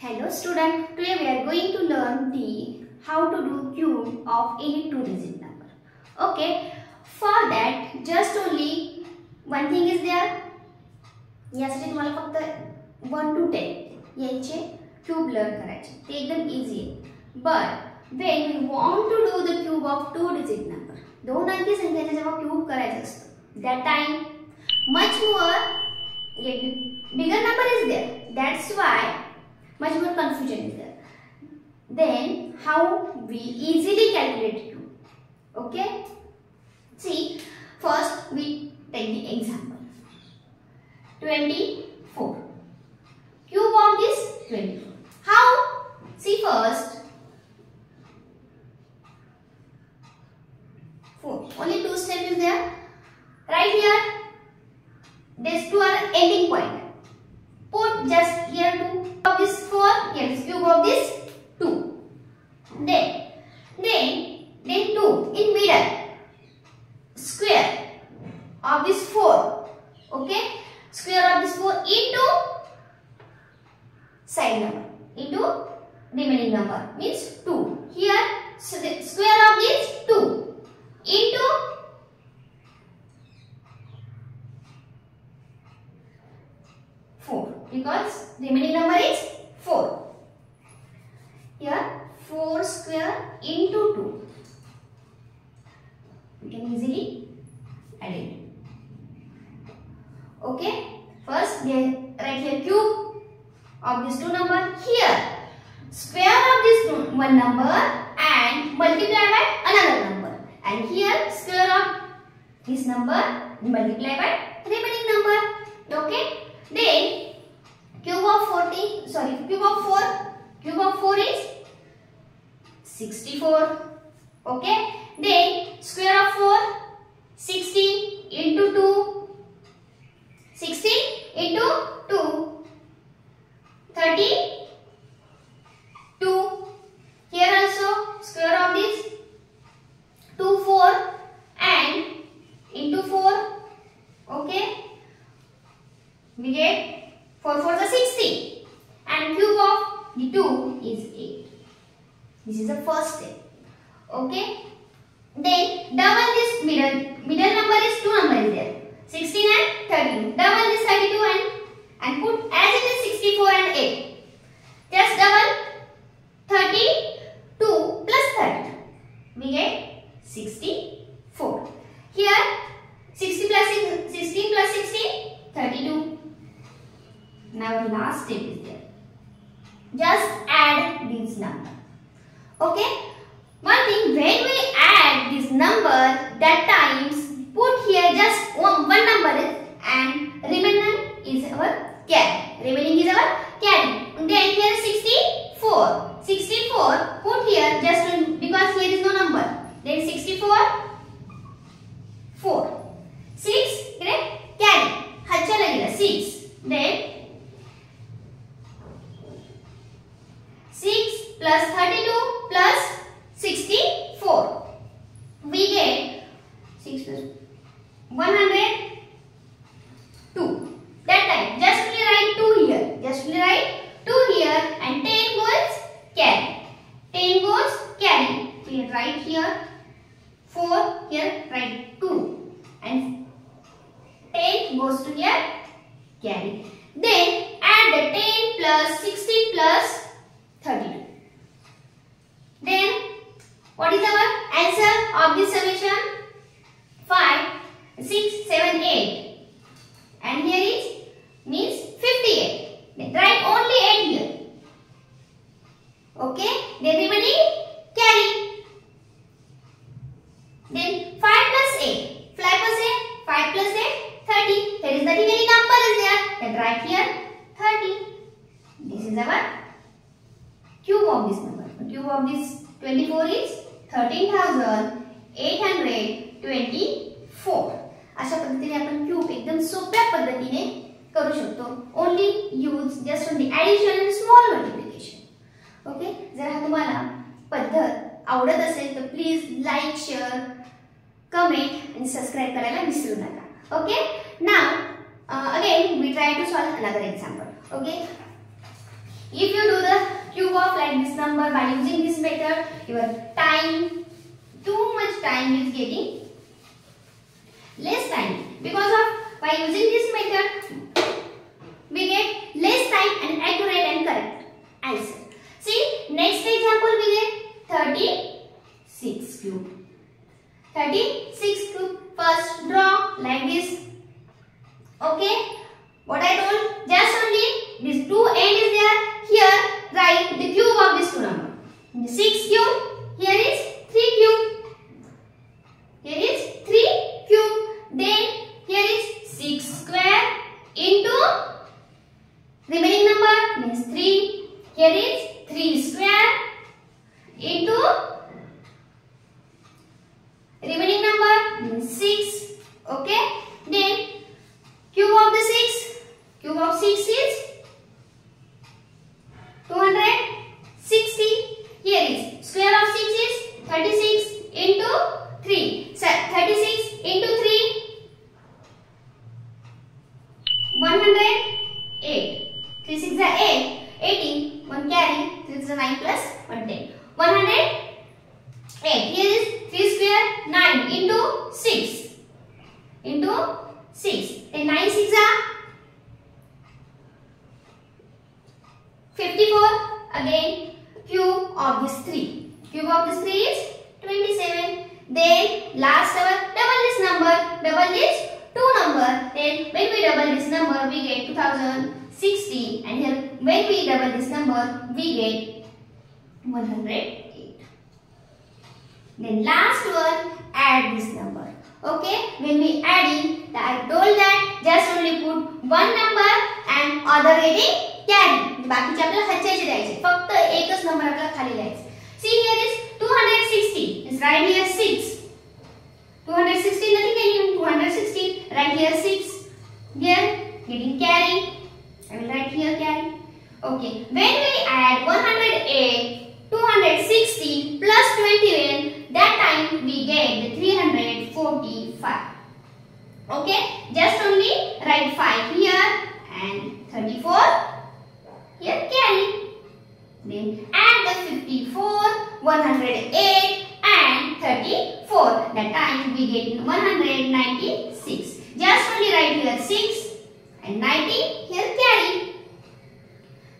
Hello student, today we are going to learn the how to do cube of any two digit number. Okay, for that just only one thing is there. यासाठी तुम्हाला फक्त one two ten यांचे cube learn करायचे ते एकदम easy आहे but when we want to do the cube of two digit number दोन अंकी संख्येचा जेव्हा क्यूब करायचं असतं that time much more bigger number is there that's why much more confusion is there. Then how we easily calculate q okay? See first we take the example. 24 cube of this 24 of this 2. Then, then, then 2 in middle. Square of this 4. Okay. Square of this 4 into side number. Into remaining number means 2. Here, so the square of this 2 into four because remaining number is 4. One number and multiply by another number. And here square of this number multiply by remaining number. Okay. Then cube of 40 sorry cube of 4 cube of 4 is 64 okay then square of 4 60 into 2 60 into 2 30 2 here also square of this 2 4 and into 4 okay we get 4 4 the 60 and cube of the 2 is 8. This is the first step. Okay. Then double this middle. Middle number is 2 number is there. 16 and 32. Double this 32 and, and put as it is 64 and 8. Just double 32 plus 32. We get 64. Here 60 plus 16 plus 16 32. Now the last step is there. Just add these numbers. Okay. One thing when we add 6 plus 102. That time, just write 2 here. Just write 2 here and 10 goes carry. 10 goes carry. We write here 4, here write 2. And 10 goes to here carry. Then add the 10 plus 60 plus 32. Then, what is our answer of this summation? 5, 6, 7, 8. And here is means 58. Then write only 8 here. Okay? Then remaining carry. Then 5 plus 8. 5 plus 8. 5 plus 8. 30. Here is the remaining number is there. Then write here 30. This is our cube of this number. The cube of this 24 is 13,824. अशा पद्धतीने आपण cube एकदम सोप्या पद्धतीने करू शकतो. Only use just only addition and small multiplication okay जर हा तुम्हाला पद्धत आवडत असेल तर प्लीज लाईक शेअर कमेंट आणि सबस्क्राईब करायला विसरू नका. ओके ना again we try to solve another example okay If you do the cube of like this number by using this method, your time, too much time is getting less time. Because of by using this method, Here is carry. 3 6 are 9 plus 110. 108. Here is 3 square 9 into 6. Into 6. Then 9 6 are 54 again cube of this 3 cube of this 3 is 27 then last our double this number double this 2 number then when we double this number we get 2060 and here when we double this number we get 108 then last one add this number okay when we adding I told that just only put one number and other getting carry बाकीचे आपल्याला हच्चायचे द्यायचे फक्त एकच number आपल्याला खाली द्यायचे see here is 260 is right here 6 216 nothing any 216 right here 6 here getting carry I will write here carry okay when we add 108 260 plus 21 that time we get 345 okay just only write 5 here and 34 here carry. Then add the 54, 108 and 34. That time we get 196. Just only write here 6 and 90 here carry.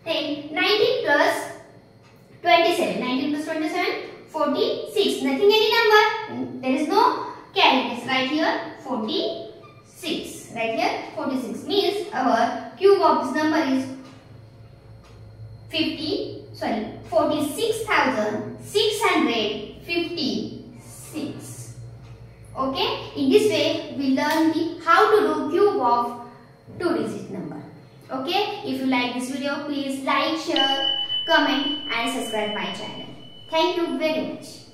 Then 19 plus 27. 19 plus 27, 46. Nothing any number. Hmm. There is no carry. It's right here 46. Right here 46 means our cube of this number is 50 sorry 46656 okay in this way we learn the how to do cube of two digit number okay if you like this video please like share comment and subscribe my channel. Thank you very much